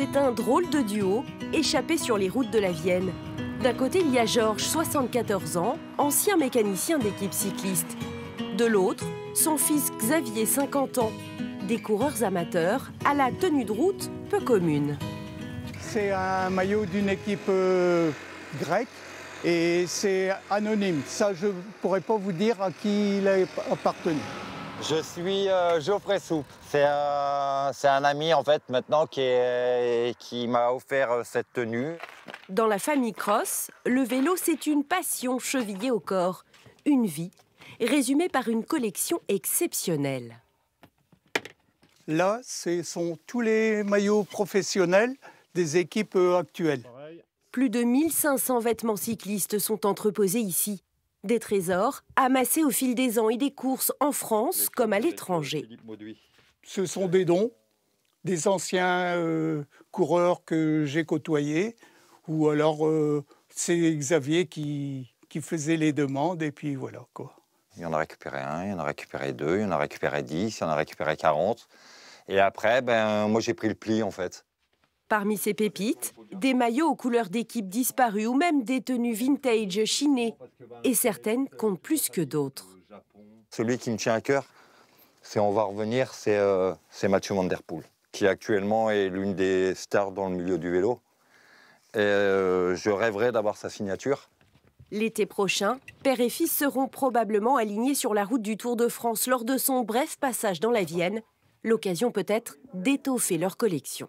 C'est un drôle de duo échappé sur les routes de la Vienne. D'un côté, il y a Georges, 74 ans, ancien mécanicien d'équipe cycliste. De l'autre, son fils Xavier, 50 ans, des coureurs amateurs à la tenue de route peu commune. C'est un maillot d'une équipe euh, grecque et c'est anonyme. Ça, je ne pourrais pas vous dire à qui il a appartenu. Je suis euh, Geoffrey Soupe. C'est un ami en fait maintenant qui, qui m'a offert euh, cette tenue. Dans la famille Cross, le vélo c'est une passion chevillée au corps, une vie, résumée par une collection exceptionnelle. Là, ce sont tous les maillots professionnels des équipes euh, actuelles. Plus de 1500 vêtements cyclistes sont entreposés ici. Des trésors amassés au fil des ans et des courses en France comme à l'étranger. Ce sont des dons des anciens euh, coureurs que j'ai côtoyés, ou alors euh, c'est Xavier qui, qui faisait les demandes, et puis voilà quoi. Il y en a récupéré un, il y en a récupéré deux, il y en a récupéré dix, il y en a récupéré quarante. Et après, ben, moi j'ai pris le pli en fait. Parmi ces pépites, des maillots aux couleurs d'équipe disparues ou même des tenues vintage chinées. Et certaines comptent plus que d'autres. Celui qui me tient à cœur, c'est on va revenir, c'est euh, Mathieu Van Der Poel, qui actuellement est l'une des stars dans le milieu du vélo. Et euh, je rêverais d'avoir sa signature. L'été prochain, père et fils seront probablement alignés sur la route du Tour de France lors de son bref passage dans la Vienne. L'occasion peut-être d'étoffer leur collection.